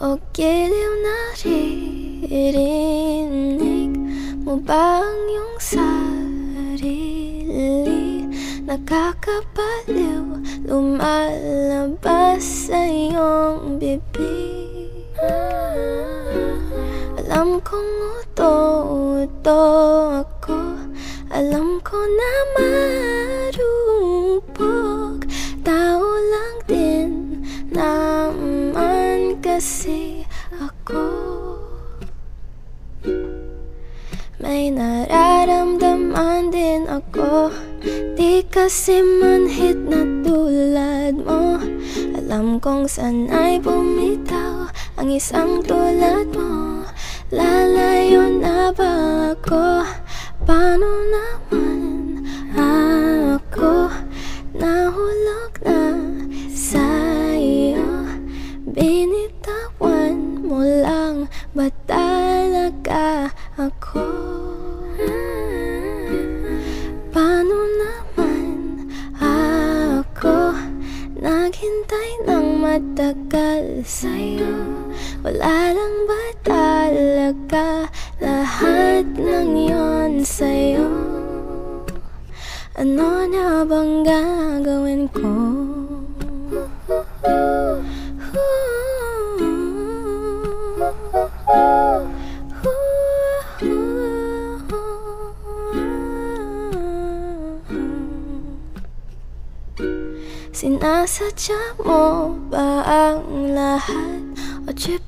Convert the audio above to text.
O giliw naririnig mo ba ang iyong sarili? Nakakabaliw, lumalabas sa iyong bibig Alam kong uto-uto ako Alam ko na kasi ako. May nararamdaman din ako. Di kasi manhit na tulad mo. Alam kong sanay bumitaw Ang isang tulad ako? Paano naman ako Naghintay ng matagal sa'yo Wala lang ba talaga Lahat ng yon sa'yo Ano na bang gagawin ko? Sinasadya mo ba ang lahat? O trip